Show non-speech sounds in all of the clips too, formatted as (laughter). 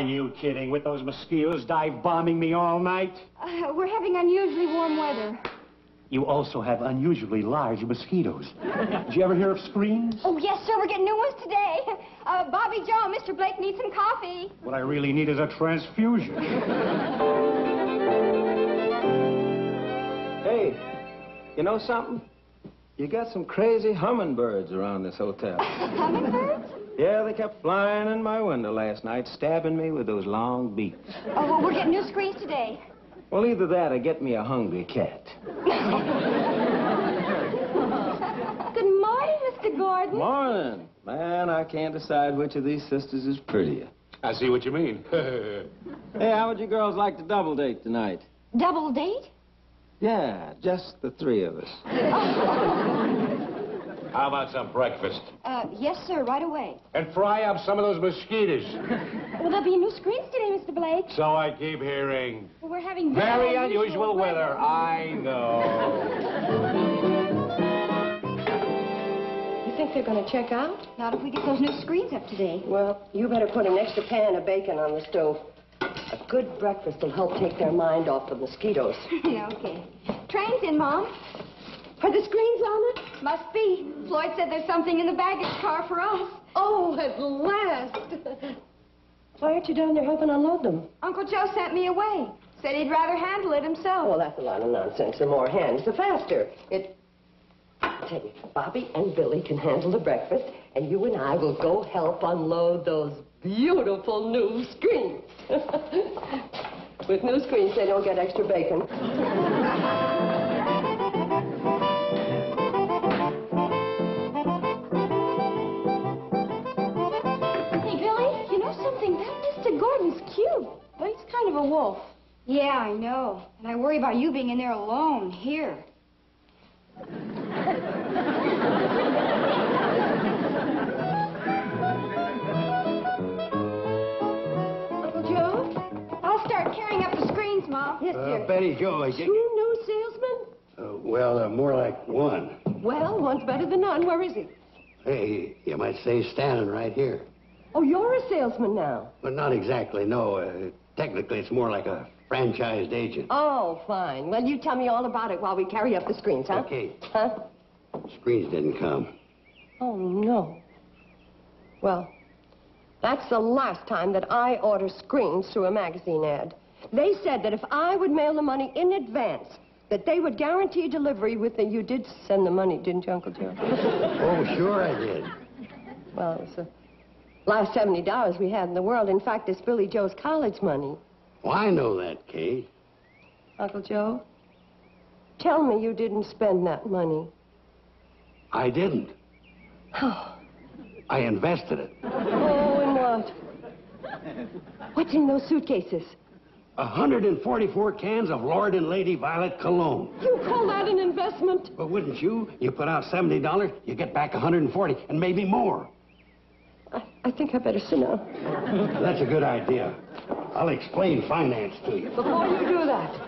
Are you kidding? With those mosquitoes dive bombing me all night? Uh, we're having unusually warm weather. You also have unusually large mosquitoes. Did you ever hear of screens? Oh, yes, sir. We're getting new ones today. Uh, Bobbie Jo, Mr. Blake needs some coffee. What I really need is a transfusion. Hey, you know something? You got some crazy hummingbirds around this hotel. (laughs) Hummingbirds? Yeah, they kept flying in my window last night, stabbing me with those long beaks. Oh, well, we're getting new screens today. Well, either that or get me a hungry cat. Good morning, Mr. Gordon. Morning. Man, I can't decide which of these sisters is prettier. I see what you mean. (laughs) Hey, how would you girls like to double date tonight? Double date? Yeah, just the three of us. (laughs) How about some breakfast? Uh, yes, sir, right away. And fry up some of those mosquitoes. (laughs) Well, there'll be new screens today, Mr. Blake. So I keep hearing. Well, we're having Very unusual weather. I know. You think they're going to check out? Not if we get those new screens up today. Well, you better put an extra pan of bacon on the stove. A good breakfast will help take their mind off the mosquitoes. (laughs) okay. Train's in, Mom. Are the screens on it? Must be. Floyd said there's something in the baggage car for us. Oh, at last. Why aren't you down there helping unload them? Uncle Joe sent me away. Said he'd rather handle it himself. Well, that's a lot of nonsense. The more hands, the faster. It. I tell you, Bobbie and Billie can handle the breakfast, and you and I will go help unload those beautiful new screens. (laughs) With new screens, they don't get extra bacon. He's kind of a wolf. Yeah, I know. And I worry about you being in there alone, here. Uncle Joe? I'll start carrying up the screens, Mom. Yes, Uh, dear. Betty Jo, I Two new salesmen? Uh, well, uh, more like one. Well, one's better than none. Where is he? Hey, you might say standing right here. Oh, you're a salesman now. Well, not exactly, no. Technically, it's more like a franchised agent. Oh, fine. Well, you tell me all about it while we carry up the screens, huh? Okay. Huh? Screens didn't come. Oh, no. Well, that's the last time that I order screens through a magazine ad. They said that if I would mail the money in advance, that they would guarantee delivery with the... You did send the money, didn't you, Uncle Joe? Oh, sure I did. well, it's the last $70 we had in the world. In fact, it's Billie Jo's college money. Well, I know that, Kate. Uncle Joe, tell me you didn't spend that money. I didn't. Oh, (sighs) I invested it. oh and what? What's in those suitcases? 144 cans of Lord and Lady Violet cologne. You call that an investment? But wouldn't you? You put out $70, you get back 140, and maybe more. I, think I better sit down. (laughs) That's a good idea. I'll explain finance to you. Before you do that,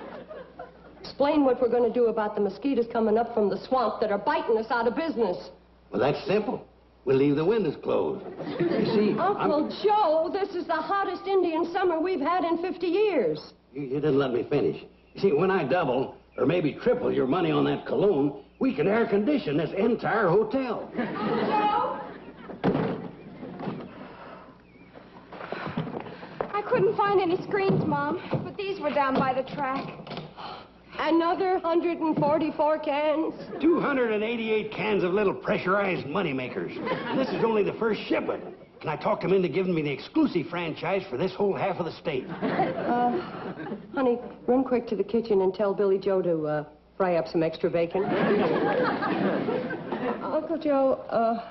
explain what we're going to do about the mosquitoes coming up from the swamp that are biting us out of business. Well, that's simple. We'll leave the windows closed. You see, (laughs) I'm- Uncle Joe, this is the hottest Indian summer we've had in 50 years. You, you didn't let me finish. You see, when I double or maybe triple your money on that cologne, we can air condition this entire hotel. (laughs) couldn't find any screens, Mom, but these were down by the track. Another 144 cans. 288 cans of little pressurized moneymakers. And this is only the first shipment. Can I talk him into giving me the exclusive franchise for this whole half of the state? Uh, honey, run quick to the kitchen and tell Billie Jo to uh, fry up some extra bacon. (laughs) Uncle Joe, uh,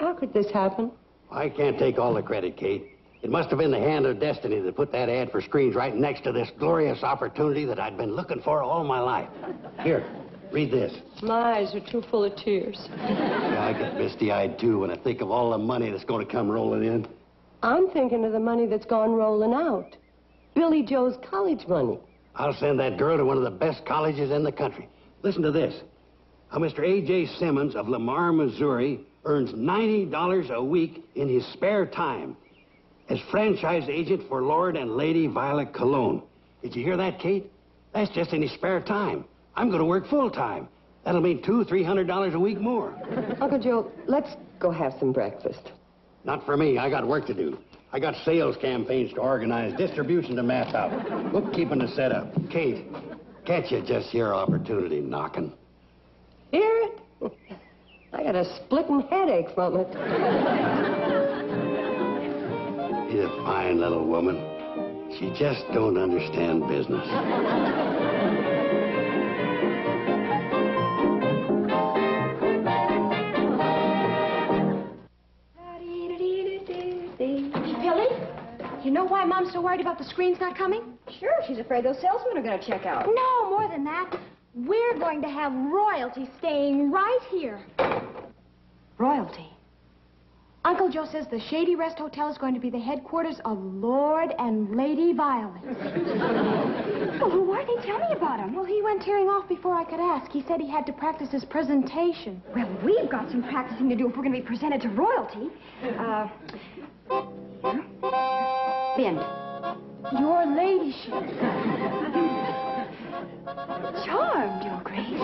how could this happen? I can't take all the credit, Kate. It must have been the hand of destiny that put that ad for screens right next to this glorious opportunity that I'd been looking for all my life. Here, read this. My eyes are too full of tears. Yeah, I get misty-eyed, too, when I think of all the money that's going to come rolling in. I'm thinking of the money that's gone rolling out. Billie Jo's college money. I'll send that girl to one of the best colleges in the country. Listen to this. How Mr. A.J. Simmons of Lamar, Missouri earns $90 a week in his spare time. As franchise agent for Lord and Lady Violet Cologne. Did you hear that, Kate? That's just in his spare time. I'm going to work full time. That'll mean two, three hundred dollars a week more. Uncle Joe, let's go have some breakfast. Not for me. I got work to do. I got sales campaigns to organize, distribution to map out, bookkeeping to set up. Kate, can't you just hear opportunity knocking? Hear it? I got a splitting headache from it. (laughs) She's a fine little woman. She just don't understand business. Billie, you know why Mom's so worried about the screens not coming? Sure, she's afraid those salesmen are going to check out. No, more than that. We're going to have royalty staying right here. Royalty? Uncle Joe says the Shady Rest Hotel is going to be the headquarters of Lord and Lady Violet. (laughs) well, why didn't he tell me about him? Well, he went tearing off before I could ask. He said he had to practice his presentation. Well, we've got some practicing to do if we're going to be presented to royalty. Uh, Bend. Your ladyship. Charmed, Your Grace.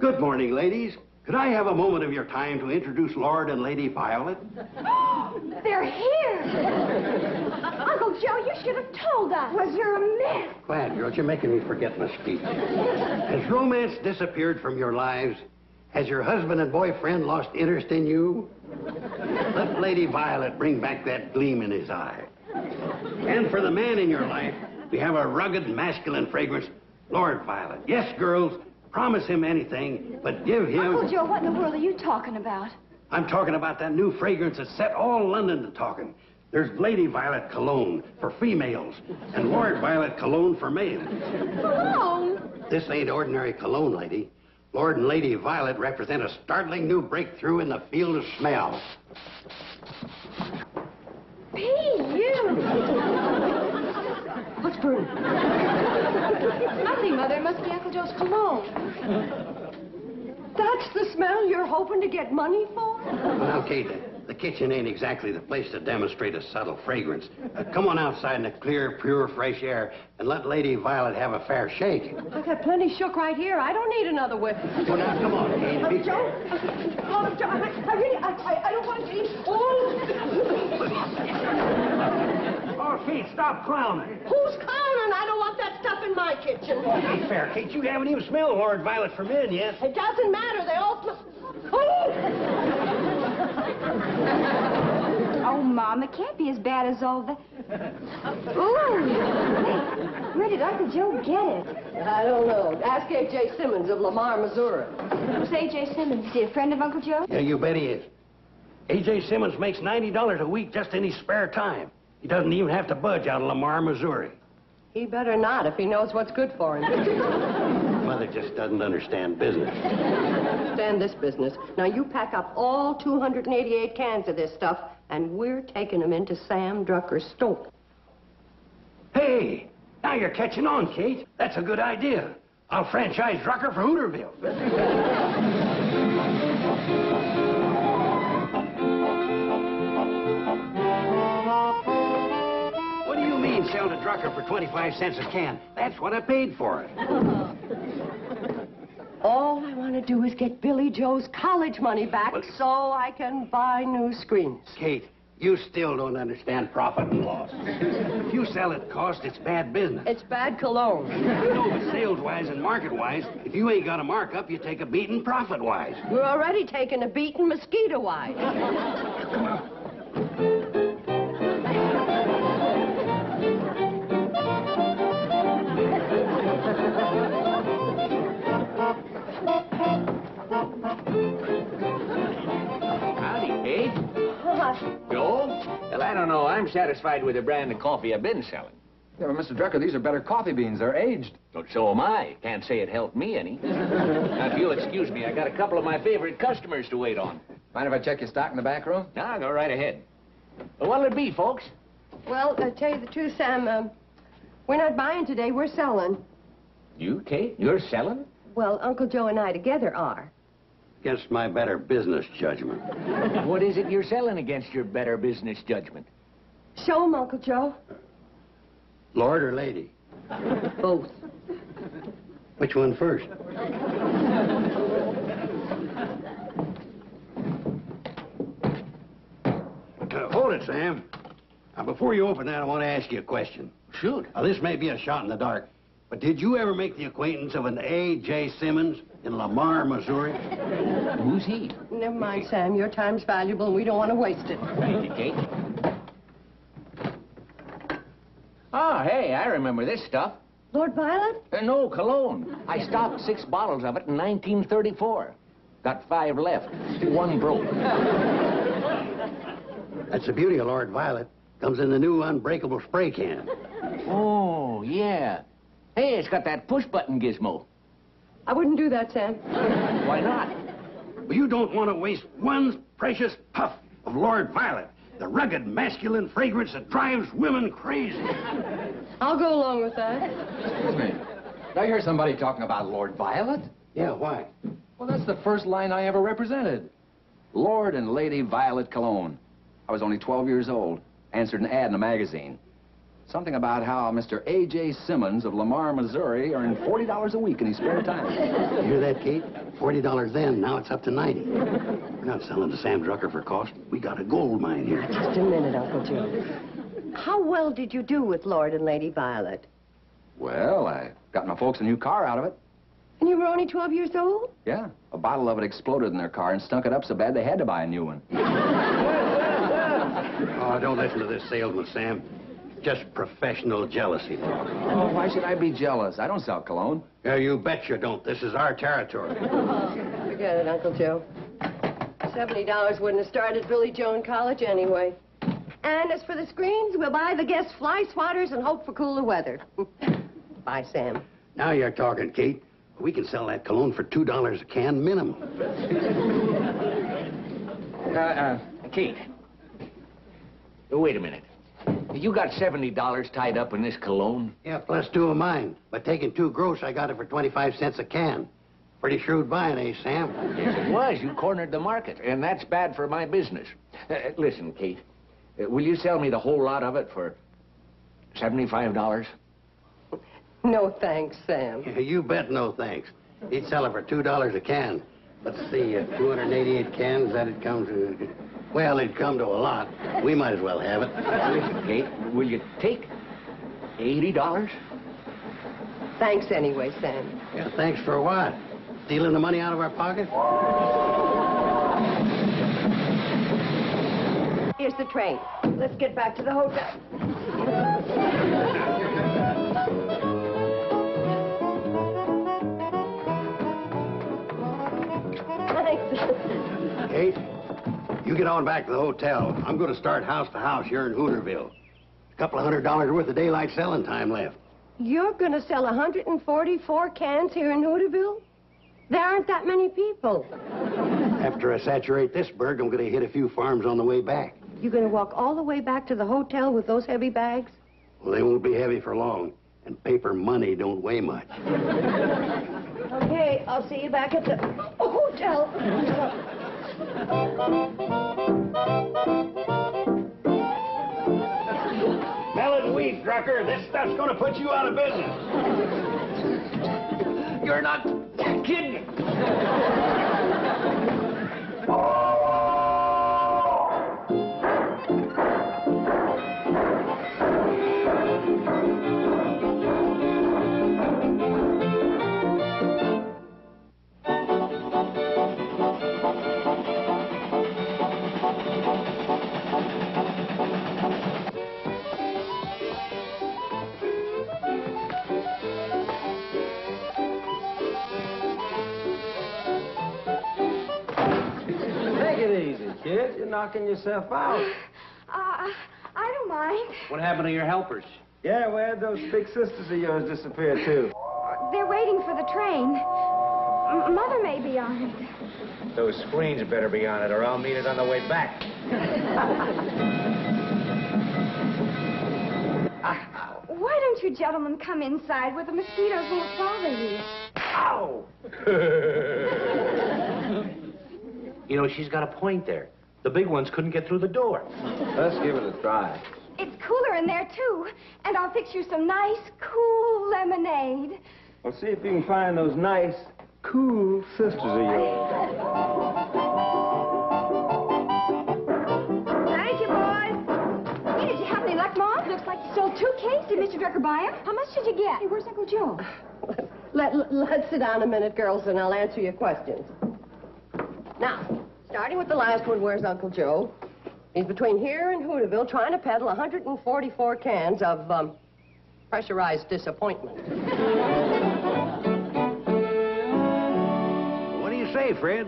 Good morning, ladies. Could I have a moment of your time to introduce Lord and Lady Violet? (gasps) They're here. (laughs) Uncle Joe, you should have told us. was there a mess? Glad, girls, you're making me forget my speech. (laughs) Has romance disappeared from your lives? Has your husband and boyfriend lost interest in you? Let Lady Violet bring back that gleam in his eye. And for the man in your life, we have a rugged masculine fragrance, Lord Violet. Yes, girls, promise him anything, but give him... Uncle Joe, what in the world are you talking about? I'm talking about that new fragrance that set all London to talking. There's Lady Violet Cologne for females and Lord Violet Cologne for males. Cologne? This ain't ordinary cologne, lady. Lord and Lady Violet represent a startling new breakthrough in the field of smell. P.U. What's burning? It's nothing, Mother. It must be Uncle Joe's cologne. That's the smell you're hoping to get money for? Now, Kate, the, the kitchen ain't exactly the place to demonstrate a subtle fragrance. Uh, come on outside in the clear, pure, fresh air and let Lady Violet have a fair shake. I got plenty shook right here. I don't need another whiff. Well, now, come on, Kate. Be- Joe? Oh, Joe, I, I really, I, I, I don't want to eat. Oh, Oh, Kate, stop clowning. Who's clowning? I don't want that stuff in my kitchen. Ain't fair, Kate. You haven't even smelled Lord Violet for men yet. It doesn't matter. They all smell. Oh! (laughs) Oh, Mom, it can't be as bad as all that. Ooh. Where did Uncle Joe get it? I don't know. Ask A.J. Simmons of Lamar, Missouri. Who's A.J. Simmons? Is he a friend of Uncle Joe? Yeah, you bet he is. A.J. Simmons makes $90 a week just in his spare time. He doesn't even have to budge out of Lamar, Missouri. He better not if he knows what's good for him. (laughs) Mother just doesn't understand business. Understand this business. Now, you pack up all 288 cans of this stuff, and we're taking them into Sam Drucker's store. Hey, now you're catching on, Kate. That's a good idea. I'll franchise Drucker for Hooterville. (laughs) mean, sell to Drucker for 25 cents a can? That's what I paid for it. (laughs) All I want to do is get Billie Jo's college money back Well- so I can buy new screens. Kate, you still don't understand profit and loss. If you sell at cost, it's bad business. It's bad cologne. No, but sales-wise and market-wise, if you ain't got a markup, you take a beating profit-wise. We're already taking a beating mosquito-wise. (laughs) I don't know. I'm satisfied with the brand of coffee I've been selling. Yeah, but Mr. Drucker, these are better coffee beans. They're aged. But so am I. Can't say it helped me any. (laughs) now, if you'll excuse me, I got a couple of my favorite customers to wait on. Mind if I check your stock in the back room? Now, go right ahead. Well, what'll it be, folks? Well, to tell you the truth, Sam, um, we're not buying today. We're selling. You, Kate? You're selling? Well, Uncle Joe and I together are. Against my better business judgment. What is it you're selling against your better business judgment? Show 'em, Uncle Joe. Lord or lady? Both. Which one first? Uh, hold it, Sam. Now, before you open that, I want to ask you a question. Shoot. Now, this may be a shot in the dark, but did you ever make the acquaintance of an A.J. Simmons in Lamar, Missouri? Who's he? Never mind, Sam. Your time's valuable, and we don't want to waste it. Thank you, Kate. Oh, hey, I remember this stuff. Lord Violet? Uh, no, cologne. I stocked six bottles of it in 1934. Got five left. One broke. That's the beauty of Lord Violet. Comes in the new unbreakable spray can. Oh, yeah. Hey, it's got that push button gizmo. I wouldn't do that, Sam. Why not? Well, you don't want to waste one precious puff of Lord Violet, the rugged masculine fragrance that drives women crazy. I'll go along with that. Excuse me. Did I hear somebody talking about Lord Violet? Yeah, why? Well, that's the first line I ever represented. Lord and Lady Violet Cologne. I was only 12 years old. Answered an ad in a magazine. Something about how Mr. A.J. Simmons of Lamar, Missouri earned $40 a week in his spare time. You hear that, Kate? $40 then, now it's up to 90 We're not selling to Sam Drucker for cost. We got a gold mine here. Just a minute, Uncle Joe. How well did you do with Lord and Lady Violet? Well, I got my folks a new car out of it. And you were only 12 years old? Yeah, a bottle of it exploded in their car and stunk it up so bad they had to buy a new one. Oh, don't listen to this salesman, Sam. Just professional jealousy talk. Oh, why should I be jealous? I don't sell cologne. Yeah, you bet you don't. This is our territory. (laughs) Forget it, Uncle Joe. $70 wouldn't have started Billy Joan College anyway. And as for the screens, we'll buy the guest fly swatters and hope for cooler weather. (laughs) Bye, Sam. Now you're talking, Kate. We can sell that cologne for $2 a can minimum. Uh, uh, Kate. Wait a minute. You got $70 tied up in this cologne? Yeah, plus two of mine. But taking two gross, I got it for 25 cents a can. Pretty shrewd buying, eh, Sam? Yes, it was. You cornered the market, and that's bad for my business. Uh, listen, Kate, uh, will you sell me the whole lot of it for $75? No thanks, Sam. Yeah, (laughs) you bet no thanks. He'd sell it for $2 a can. Let's see, uh, 288 cans, that it comes to... (laughs) Well, it'd come to a lot. We might as well have it. Listen, Kate, will you take $80? Thanks anyway, Sam. Yeah, thanks for what? Stealing the money out of our pocket? Here's the train. Let's get back to the hotel. Thanks. Kate, you get on back to the hotel. I'm going to start house to house here in Hooterville. A couple of hundred dollars worth of daylight selling time left. You're going to sell 144 cans here in Hooterville? There aren't that many people. After I saturate this burg, I'm going to hit a few farms on the way back. You're going to walk all the way back to the hotel with those heavy bags? Well, they won't be heavy for long. And paper money don't weigh much. (laughs) Okay, I'll see you back at the hotel. It, weed, Drucker. This stuff's going to put you out of business. You're not kidding. Take it. You're knocking yourself out. (gasps) Uh, I don't mind. What happened to your helpers? Yeah, where'd those big sisters of yours disappear, too? They're waiting for the train. M- Mother may be on it. Those screens better be on it, or I'll meet it on the way back. (laughs) Why don't you gentlemen come inside where the mosquitoes won't bother you? Ow! (laughs) You know, she's got a point there. The big ones couldn't get through the door. Let's give it a try. It's cooler in there, too. And I'll fix you some nice, cool lemonade. Well, see if you can find those nice, cool sisters of yours. Thank you, boys. Hey, did you have any luck, Mom? Looks like you sold two cakes. Did Mr. Drucker buy 'em? How much did you get? Hey, where's Uncle Joe? Let, let, let's sit down a minute, girls, and I'll answer your questions. Now, starting with the last one, where's Uncle Joe? He's between here and Hooterville trying to peddle 144 cans of um, pressurized disappointment. What do you say, Fred?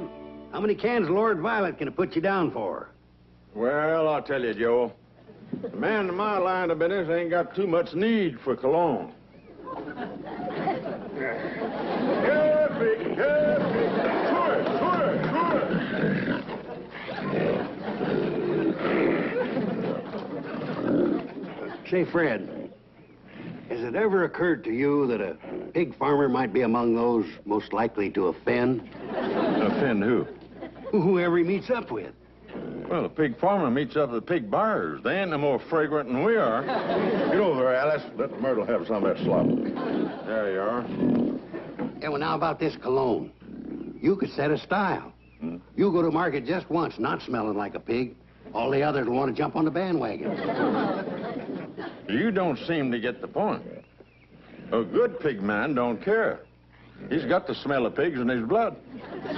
How many cans Lord Violet can it put you down for? Well, I'll tell you, Joe. The man in my line of business ain't got too much need for cologne. Yeah, big, yeah, big. Sure, sure, sure. Say, Fred, has it ever occurred to you that a pig farmer might be among those most likely to offend Offend who? whoever he meets up with? Well, a pig farmer meets up with the pig buyers. They ain't no more fragrant than we are. Get over there, Alice. Let Myrtle have some of that slop. There you are. Yeah, well, now about this cologne. You could set a style. Hmm? You go to market just once, not smelling like a pig. All the others will want to jump on the bandwagon. (laughs) You don't seem to get the point. A good pig man don't care. He's got the smell of pigs in his blood.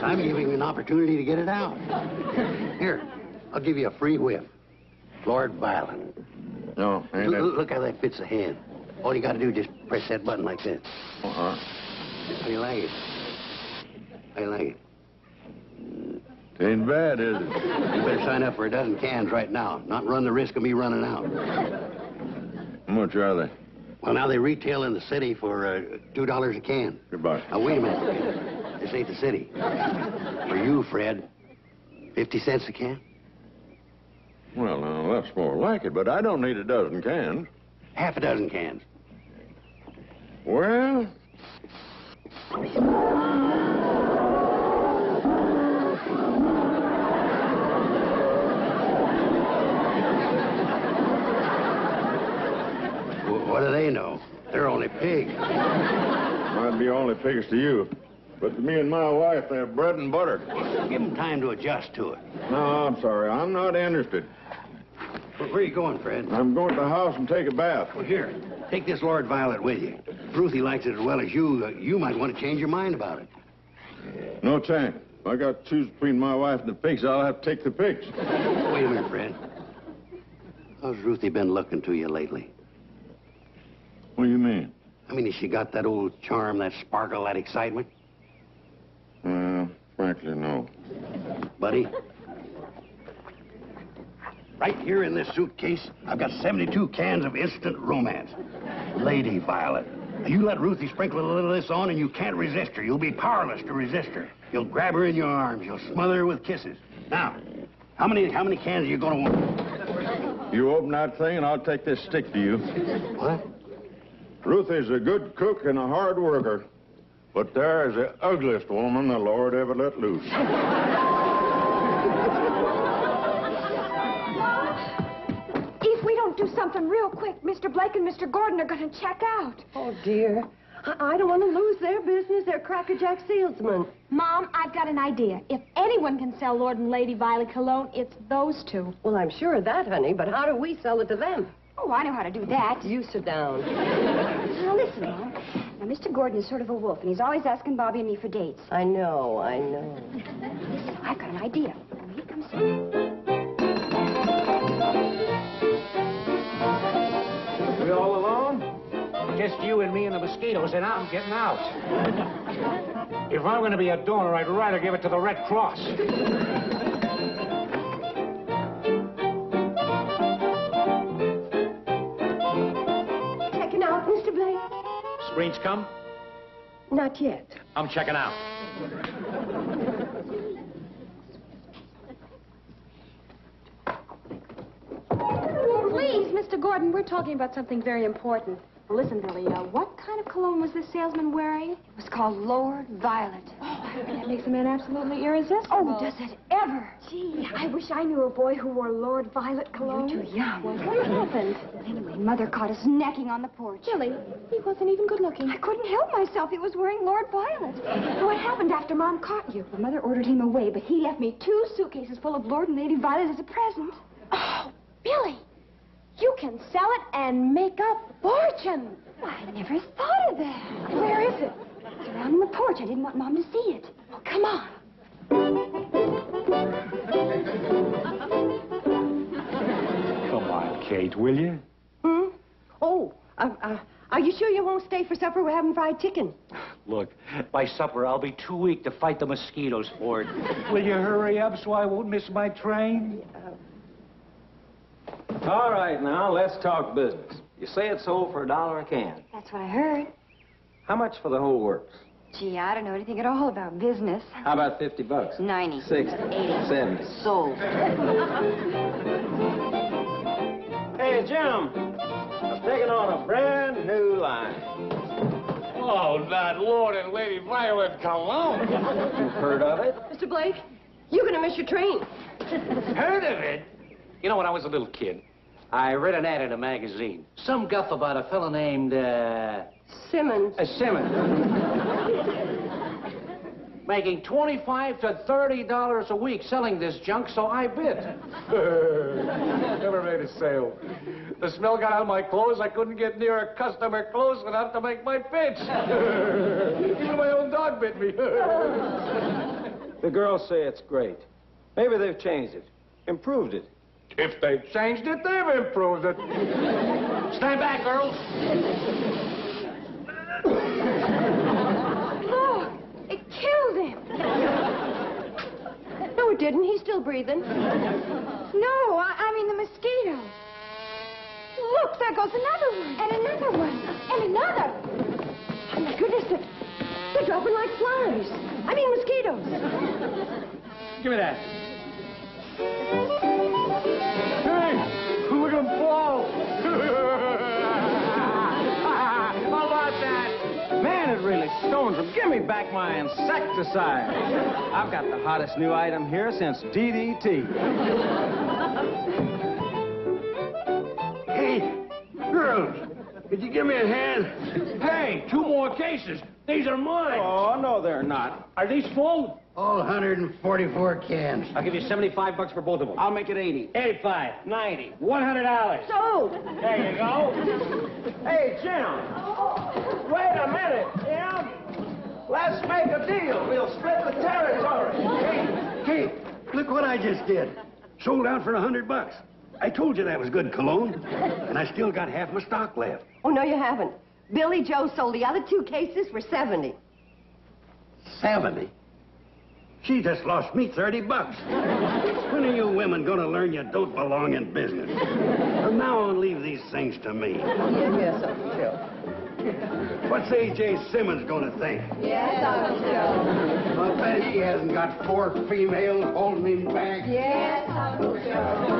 I'm giving you an opportunity to get it out. Here, I'll give you a free whiff. Lord Violet. No, ain't Look, it? look how that fits the hand. All you got to do is just press that button like this. Uh-huh. How do you like it? How do you like it? Ain't bad, is it? You better sign up for a dozen cans right now, not run the risk of me running out. How much are they? Well, now they retail in the city for uh, $2 a can. Goodbye. Now, wait a minute. This ain't the city. For you, Fred, 50 cents a can? Well, now, that's more like it, but I don't need a dozen cans. Half a dozen cans. Well, What do they know? They're only pigs. might be only pigs to you. But to me and my wife, they're bread and butter. Give them time to adjust to it. No, I'm sorry. I'm not interested. Where, where are you going, Fred? I'm going to the house and take a bath. Well, here, take this Lord Violet with you. If Ruthie likes it as well as you, uh, you might want to change your mind about it. No chance. If I got to choose between my wife and the pigs, I'll have to take the pigs. Wait a minute, Fred. How's Ruthie been looking to you lately? What do you mean? I mean, has she got that old charm, that sparkle, that excitement? Well, frankly, no. Buddy? Right here in this suitcase, I've got 72 cans of instant romance. Lady Violet. You let Ruthie sprinkle a little of this on, and you can't resist her. You'll be powerless to resist her. You'll grab her in your arms. You'll smother her with kisses. Now, how many how many cans are you going to want? You open that thing, and I'll take this stick to you. What? Ruthie's a good cook and a hard worker, but there's the ugliest woman the Lord ever let loose. If we don't do something real quick, Mr. Blake and Mr. Gordon are going to check out. Oh, dear. I, I don't want to lose their business. They're crackerjack salesmen. Mom, I've got an idea. If anyone can sell Lord and Lady Violet cologne, it's those two. Well, I'm sure of that, honey, but how do we sell it to them? Oh, I know how to do that. You sit down. Now, listen, Mom. Now, Mr. Gordon is sort of a wolf, and he's always asking Bobbie and me for dates. I know, I know. Listen, I've got an idea. Now, here comes... We all alone? Just you and me and the mosquitoes, and I'm getting out. If I'm going to be a donor, I'd rather give it to the Red Cross. Screens come? Not yet. I'm checking out. Please, Mr. Gordon, we're talking about something very important. Listen, Billie, uh, what kind of cologne was this salesman wearing? It was called Lord Violet. That makes a man absolutely irresistible. Oh, does it ever? Gee, I wish I knew a boy who wore Lord Violet cologne. You're too young. What happened? Anyway, Mother caught us necking on the porch. Billie, he wasn't even good looking. I couldn't help myself. He was wearing Lord Violet. What happened after Mom caught you? The mother ordered him away, but he left me two suitcases full of Lord and Lady Violet as a present. Oh, Billie, you can sell it and make a fortune. I never thought of that. Where is it? It's around on the porch. I didn't want Mom to see it. Oh, come on. Come on, Kate, will you? Hmm? Oh, uh, uh, are you sure you won't stay for supper? We're having fried chicken. Look, by supper, I'll be too weak to fight the mosquitoes for it. Will you hurry up so I won't miss my train? All right, now, let's talk business. You say it sold for a dollar a can. That's what I heard. How much for the whole works? Gee, I don't know anything at all about business. How about 50 bucks? 90. 60, 80. 70. Sold. Hey, Jim. I'm taking on a brand new line. Oh, not Lord and Lady Violet Cologne. You've heard of it? Mr. Blake, you're going to miss your train. Heard of it? You know, when I was a little kid, I read an ad in a magazine. Some guff about a fellow named, uh, Simmons. uh Simmons. Making 25 to 30 dollars a week selling this junk, so I bid. (laughs) Never made a sale. The smell got on my clothes. I couldn't get near a customer close enough to make my pitch. (laughs) Even my own dog bit me. (laughs) The girls say it's great. Maybe they've changed it, improved it. if they've changed it, they've improved it. Stand back, girls. Look, it killed him. No, didn't. He's still breathing. (laughs) No, I, I mean the mosquito. Look, there goes another one. And another one. And another. Oh, my goodness, they're, they're dropping like flies. I mean mosquitoes. Give me that. Hey, look at him fall. Man, it really stones. Give me back my insecticide. I've got the hottest new item here since DDT. Hey, girls, could you give me a hand? Hey, two more cases. These are mine. Oh, no, they're not. Are these full? All 144 cans. I'll give you 75 bucks for both of them. I'll make it 80. 85, 90, 100 dollars. So, There you go. Hey, Jim. Oh. Wait a minute, Jim. Let's make a deal. We'll split the territory. Hey, look what I just did. Sold out for a hundred bucks. I told you that was good cologne. And I still got half my stock left. oh, no, you haven't. Billie Jo sold the other two cases for 70. 70. She just lost me 30 bucks. When are you women going to learn you don't belong in business? From now on, leave these things to me. Yes, Uncle Joe. (laughs) What's A.J. Simmons going to think? Yes, Uncle Joe. I'll bet he hasn't got four females holding him back. Yes, Uncle Joe.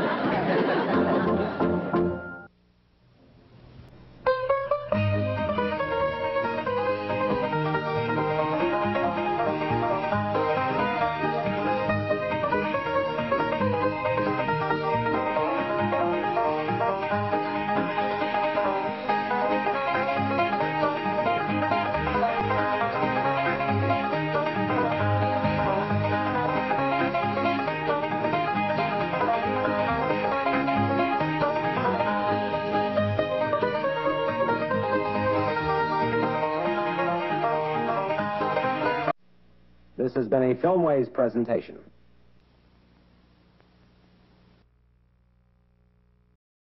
Has been a Filmways presentation.